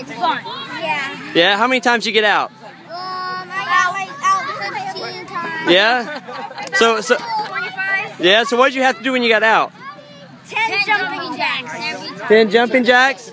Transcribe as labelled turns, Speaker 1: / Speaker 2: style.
Speaker 1: It's fun. Yeah.
Speaker 2: Yeah. How many times you get out?
Speaker 1: Um, I got like out 15 times.
Speaker 2: Yeah. So so yeah. So what did you have to do when you got out?
Speaker 1: 10 jumping jacks.
Speaker 2: Ten jumping jacks.